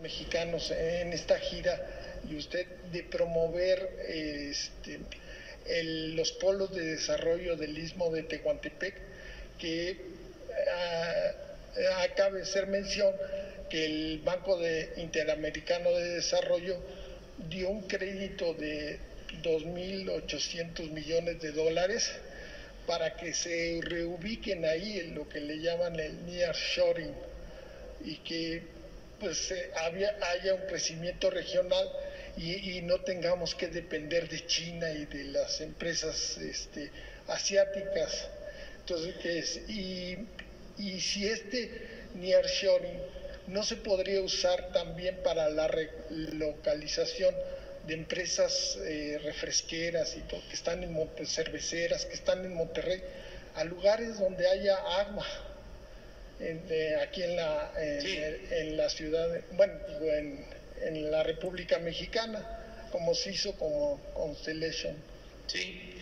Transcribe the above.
mexicanos en esta gira y usted de promover este, los polos de desarrollo del istmo de Tehuantepec, que acabe de ser mención que el Banco Interamericano de Desarrollo dio un crédito de 2.800 millones de dólares para que se reubiquen ahí en lo que le llaman el near shoring y que pues eh, había, haya un crecimiento regional y, y, no tengamos que depender de China y de las empresas este, asiáticas. Entonces, ¿qué es? Y, y si este nearshoring no se podría usar también para la relocalización de empresas eh, refresqueras y todo, que están en Monte, cerveceras, que están en Monterrey, a lugares donde haya agua, en, eh, aquí en la, en, Sí. en la ciudad, bueno, digo, en, en la República Mexicana, como se hizo como Constellation. Sí,